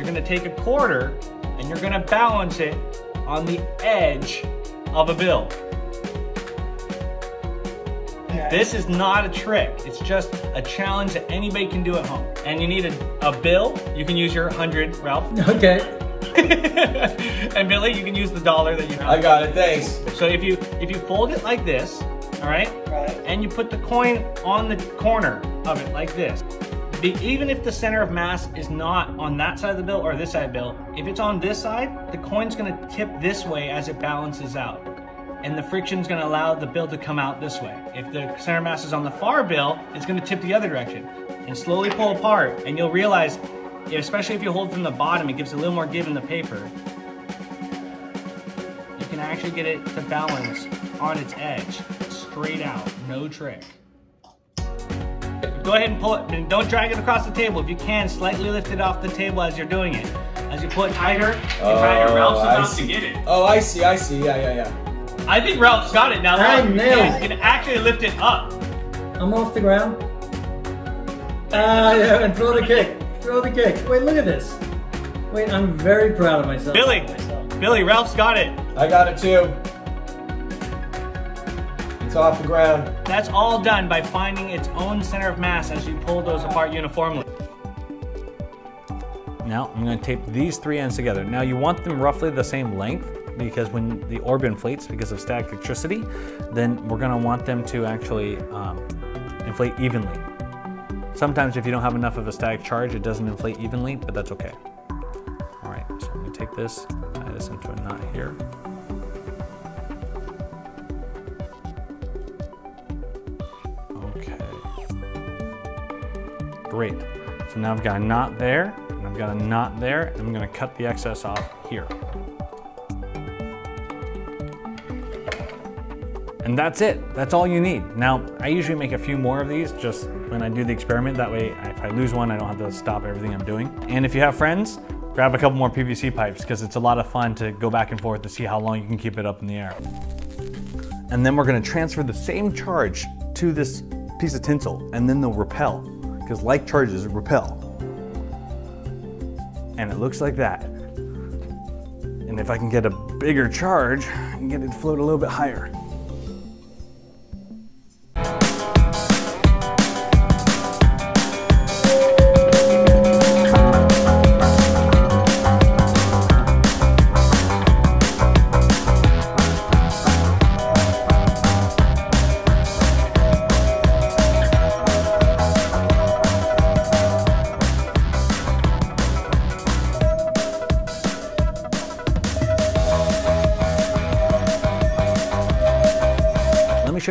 you're gonna take a quarter and you're gonna balance it on the edge of a bill. This is not a trick. It's just a challenge that anybody can do at home. And you need a, a bill. You can use your 100, Ralph. Okay. and Billy, you can use the dollar that you have. I got it, thanks. So if you if you fold it like this, all right, Right. and you put the coin on the corner of it like this, the, even if the center of mass is not on that side of the bill or this side of the bill, if it's on this side, the coin's gonna tip this way as it balances out. And the friction's gonna allow the bill to come out this way. If the center mass is on the far bill, it's gonna tip the other direction. And slowly pull apart, and you'll realize, especially if you hold from the bottom, it gives a little more give in the paper you can actually get it to balance on its edge, straight out, no trick. Go ahead and pull it, and don't drag it across the table. If you can, slightly lift it off the table as you're doing it. As you pull it tighter and tighter, Oh, Ralph's I about see. to get it. Oh, I see, I see. Yeah, yeah, yeah. I think Ralph's got it now. I Ralph, you nailed can, it. you can actually lift it up. I'm off the ground. Ah, yeah, and throw the kick. Throw the kick. Wait, look at this. Wait, I'm very proud of myself. Billy, Myself. Billy, Ralph's got it. I got it too. It's off the ground. That's all done by finding its own center of mass as you pull those apart uniformly. Now I'm going to tape these three ends together. Now you want them roughly the same length because when the orb inflates because of static electricity, then we're going to want them to actually um, inflate evenly. Sometimes if you don't have enough of a static charge, it doesn't inflate evenly, but that's okay. All right, so I'm going to take this, tie this into a knot here. Great. So now I've got a knot there, and I've got a knot there, and I'm gonna cut the excess off here. And that's it. That's all you need. Now, I usually make a few more of these just when I do the experiment. That way, if I lose one, I don't have to stop everything I'm doing. And if you have friends, grab a couple more PVC pipes because it's a lot of fun to go back and forth to see how long you can keep it up in the air. And then we're gonna transfer the same charge to this piece of tinsel and then they'll repel because like charges repel. And it looks like that. And if I can get a bigger charge, I can get it to float a little bit higher.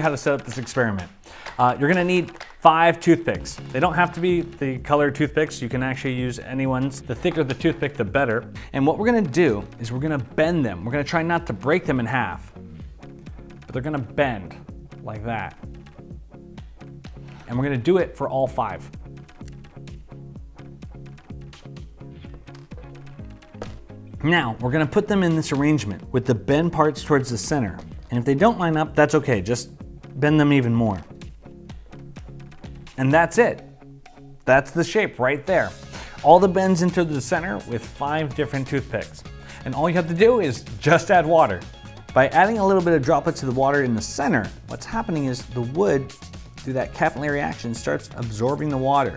You how to set up this experiment. Uh, you're gonna need five toothpicks. They don't have to be the colored toothpicks. You can actually use any ones. The thicker the toothpick, the better. And what we're gonna do is we're gonna bend them. We're gonna try not to break them in half, but they're gonna bend like that. And we're gonna do it for all five. Now, we're gonna put them in this arrangement with the bend parts towards the center. And if they don't line up, that's okay, just bend them even more. And that's it. That's the shape right there. All the bends into the center with five different toothpicks. And all you have to do is just add water. By adding a little bit of droplets of the water in the center, what's happening is the wood, through that capillary action, starts absorbing the water.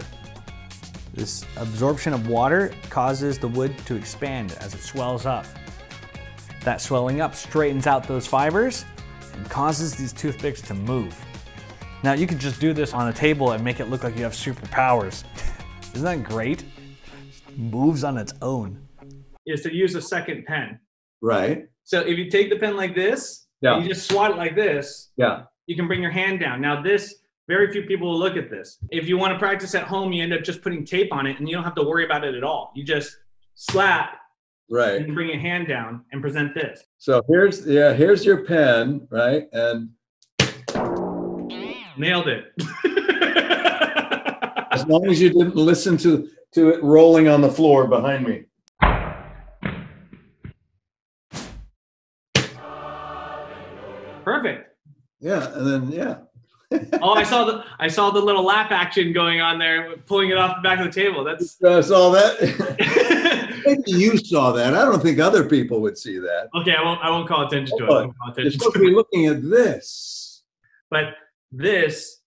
This absorption of water causes the wood to expand as it swells up. That swelling up straightens out those fibers and causes these toothpicks to move. Now you could just do this on a table and make it look like you have superpowers. Isn't that great? Just moves on its own. Is to use a second pen. Right. So if you take the pen like this, Yeah. you just swat it like this, Yeah. you can bring your hand down. Now this, very few people will look at this. If you want to practice at home, you end up just putting tape on it and you don't have to worry about it at all. You just slap Right. and bring your hand down and present this. So here's yeah, here's your pen, right? And Nailed it. as long as you didn't listen to to it rolling on the floor behind me. Perfect. Yeah, and then yeah. Oh, I saw the I saw the little lap action going on there, pulling it off the back of the table. That's Uh, so that Maybe you saw that. I don't think other people would see that. Okay, I won't. I won't call attention to it. I won't call You're attention supposed to it. be looking at this. But this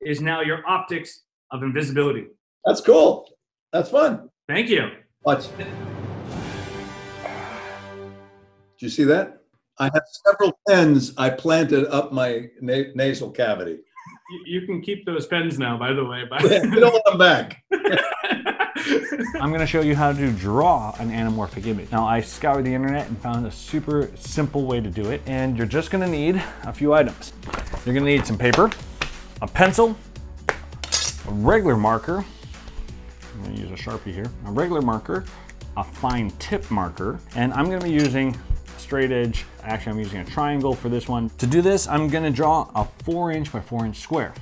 is now your optics of invisibility. That's cool. That's fun. Thank you. Watch. Did you see that? I have several pens I planted up my na- nasal cavity. You, you can keep those pens now, by the way. you don't want them back. I'm gonna show you how to draw an anamorphic image. Now I scoured the internet and found a super simple way to do it and you're just gonna need a few items. You're gonna need some paper, a pencil, a regular marker, I'm gonna use a Sharpie here, a regular marker, a fine tip marker, and I'm gonna be using a straight edge, actually I'm using a triangle for this one. To do this, I'm gonna draw a four inch by four inch square.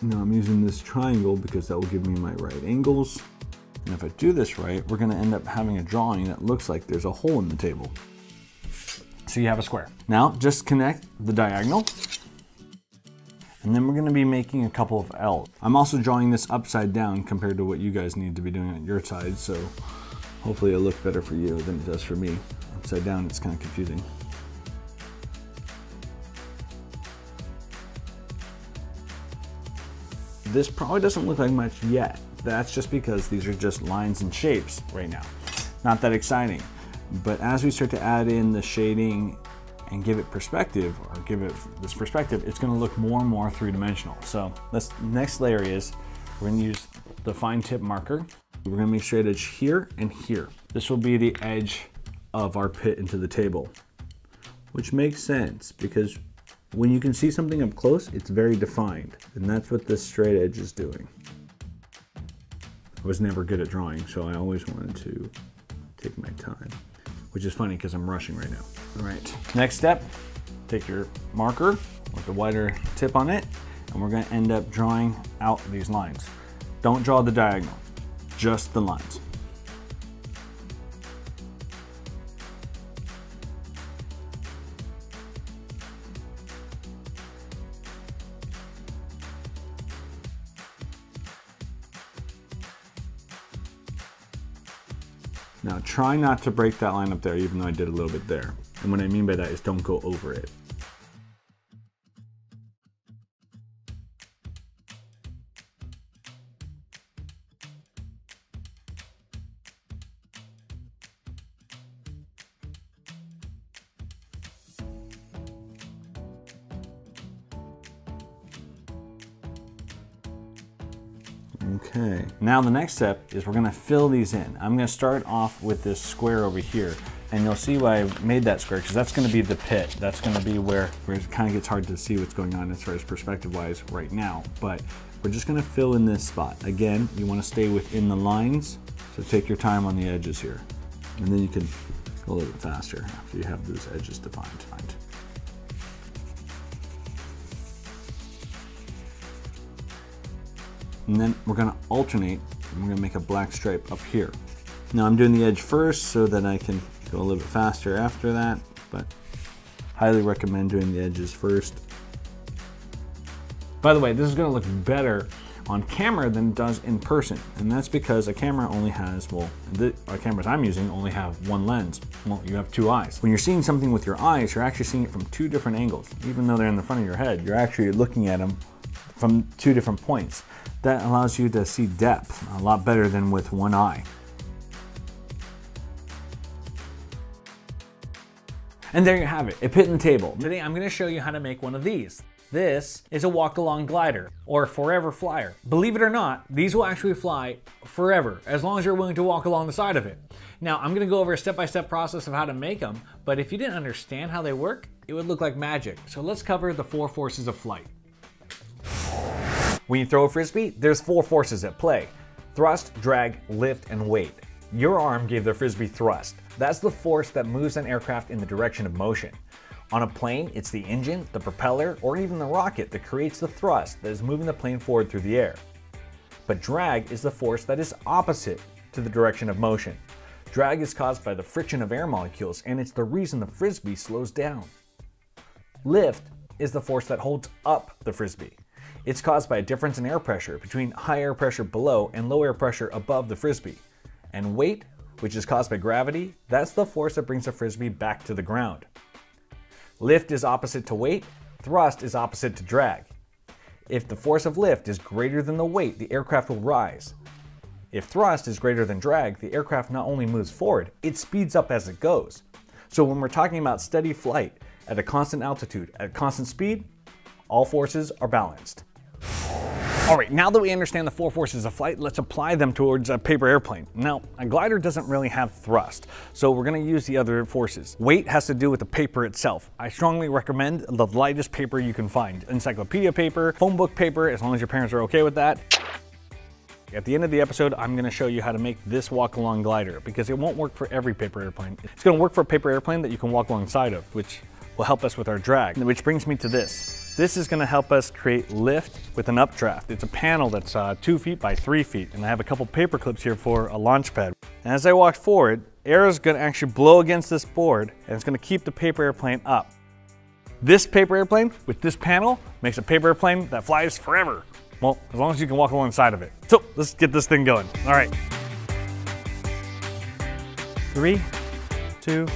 Now I'm using this triangle because that will give me my right angles. And if I do this right, we're gonna end up having a drawing that looks like there's a hole in the table. So you have a square. Now just connect the diagonal. And then we're gonna be making a couple of L's. I'm also drawing this upside down compared to what you guys need to be doing on your side, so hopefully it'll look better for you than it does for me. Upside down, it's kind of confusing. This probably doesn't look like much yet. That's just because these are just lines and shapes right now. Not that exciting. But as we start to add in the shading and give it perspective, or give it this perspective, it's gonna look more and more three-dimensional. So this next layer is, we're gonna use the fine tip marker. We're gonna make straight edge here and here. This will be the edge of our pit into the table, which makes sense because when you can see something up close, it's very defined. And that's what this straight edge is doing. I was never good at drawing, so I always wanted to take my time, which is funny because I'm rushing right now. All right, next step, take your marker with the wider tip on it, and we're gonna end up drawing out these lines. Don't draw the diagonal, just the lines. Now try not to break that line up there, even though I did a little bit there. And what I mean by that is don't go over it. Okay, now the next step is we're gonna fill these in. I'm gonna start off with this square over here, and you'll see why I made that square, because that's gonna be the pit. That's gonna be where, where it kind of gets hard to see what's going on as far as perspective-wise right now, but we're just gonna fill in this spot. Again, you wanna stay within the lines, so take your time on the edges here. And then you can go a little bit faster after you have those edges defined. And then we're gonna alternate we're gonna make a black stripe up here. Now I'm doing the edge first so that I can go a little bit faster after that, but highly recommend doing the edges first. By the way, this is gonna look better on camera than it does in person, and that's because a camera only has, well, the cameras I'm using only have one lens. Well, you have two eyes. When you're seeing something with your eyes, you're actually seeing it from two different angles. Even though they're in the front of your head, you're actually looking at them from two different points. That allows you to see depth a lot better than with one eye. And there you have it, a pit and table. Today I'm gonna show you how to make one of these. This is a walk-along glider, or forever flyer. Believe it or not, these will actually fly forever, as long as you're willing to walk along the side of it. Now, I'm gonna go over a step-by-step process of how to make them, but if you didn't understand how they work, it would look like magic. So let's cover the four forces of flight. When you throw a frisbee, there's four forces at play. Thrust, drag, lift, and weight. Your arm gave the frisbee thrust. That's the force that moves an aircraft in the direction of motion. On a plane, it's the engine, the propeller, or even the rocket that creates the thrust that is moving the plane forward through the air. But drag is the force that is opposite to the direction of motion. Drag is caused by the friction of air molecules, and it's the reason the frisbee slows down. Lift is the force that holds up the frisbee. It's caused by a difference in air pressure between high air pressure below and low air pressure above the frisbee. And weight, which is caused by gravity, that's the force that brings the frisbee back to the ground. Lift is opposite to weight, thrust is opposite to drag. If the force of lift is greater than the weight, the aircraft will rise. If thrust is greater than drag, the aircraft not only moves forward, it speeds up as it goes. So when we're talking about steady flight at a constant altitude, at constant speed, all forces are balanced. All right, now that we understand the four forces of flight, let's apply them towards a paper airplane. Now, a glider doesn't really have thrust, so we're gonna use the other forces. Weight has to do with the paper itself. I strongly recommend the lightest paper you can find. Encyclopedia paper, phone book paper, as long as your parents are okay with that. At the end of the episode, I'm gonna show you how to make this walk along glider because it won't work for every paper airplane. It's gonna work for a paper airplane that you can walk alongside of, which will help us with our drag. Which brings me to this. This is gonna help us create lift with an updraft. It's a panel that's uh, two feet by three feet, and I have a couple paper clips here for a launch pad. And as I walk forward, air is gonna actually blow against this board, and it's gonna keep the paper airplane up. This paper airplane with this panel makes a paper airplane that flies forever. Well, as long as you can walk alongside of it. So let's get this thing going. All right. Three, two,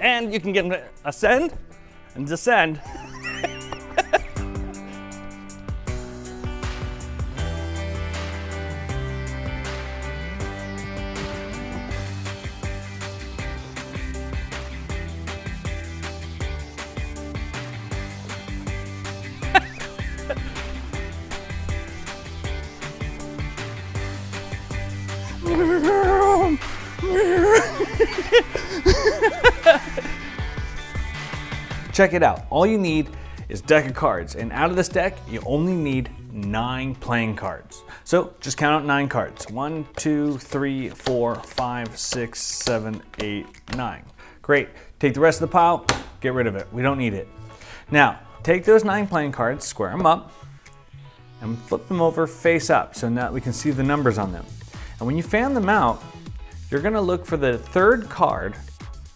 and you can get ascend and descend. Check it out. All you need is deck of cards, and out of this deck, you only need nine playing cards. So just count out nine cards. One, two, three, four, five, six, seven, eight, nine. Great. Take the rest of the pile, get rid of it. We don't need it. Now, take those nine playing cards, square them up, and flip them over face up so now we can see the numbers on them. And when you fan them out, you're gonna look for the third card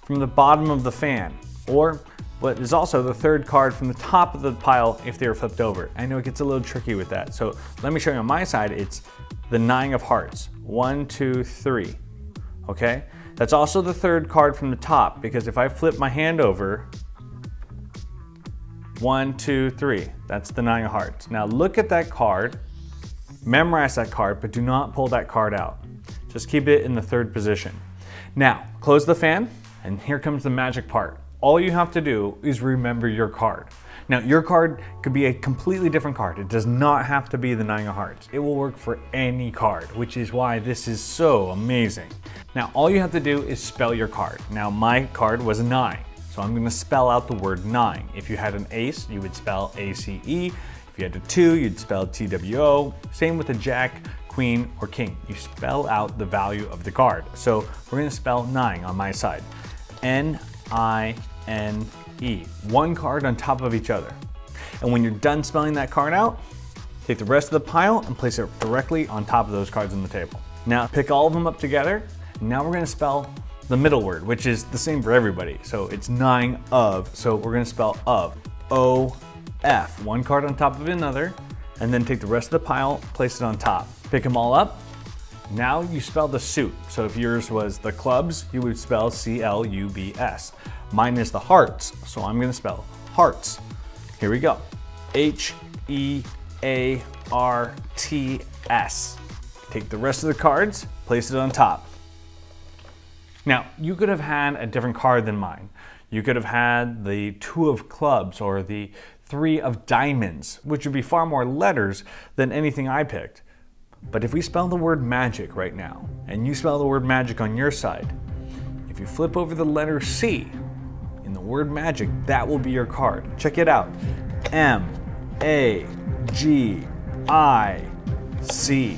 from the bottom of the fan, or what is also the third card from the top of the pile if they are flipped over. I know it gets a little tricky with that. So let me show you on my side, it's the nine of hearts. One, two, three, okay? That's also the third card from the top because if I flip my hand over, one, two, three, that's the nine of hearts. Now look at that card, memorize that card, but do not pull that card out. Just keep it in the third position. Now, close the fan, and here comes the magic part. All you have to do is remember your card. Now, your card could be a completely different card. It does not have to be the Nine of Hearts. It will work for any card, which is why this is so amazing. Now, all you have to do is spell your card. Now, my card was a nine, so I'm gonna spell out the word nine. If you had an ace, you would spell A-C-E. If you had a two, you'd spell T-W-O. Same with a jack, queen, or king. You spell out the value of the card. So we're gonna spell nine on my side. N-I-N-E. One card on top of each other. And when you're done spelling that card out, take the rest of the pile and place it directly on top of those cards on the table. Now pick all of them up together. Now we're gonna spell the middle word, which is the same for everybody. So it's nine of, so we're gonna spell of, O-F. One card on top of another, and then take the rest of the pile, place it on top. Pick them all up. Now you spell the suit. So if yours was the clubs, you would spell C-L-U-B-S. Mine is the hearts, so I'm gonna spell hearts. Here we go. H-E-A-R-T-S. Take the rest of the cards, place it on top. Now, you could have had a different card than mine. You could have had the two of clubs or the three of diamonds, which would be far more letters than anything I picked. But if we spell the word magic right now, and you spell the word magic on your side, if you flip over the letter C in the word magic, that will be your card. Check it out. M A G I C.